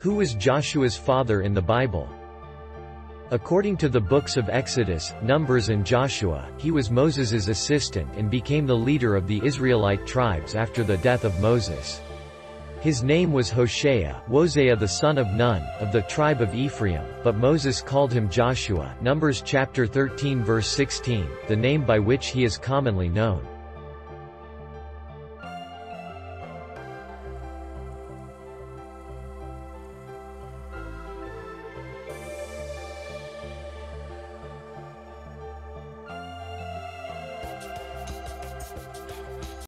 Who was Joshua's father in the Bible? According to the books of Exodus, Numbers and Joshua, he was Moses' assistant and became the leader of the Israelite tribes after the death of Moses. His name was Hoshea, Wosea the son of Nun, of the tribe of Ephraim, but Moses called him Joshua Numbers chapter 13 verse 16, the name by which he is commonly known.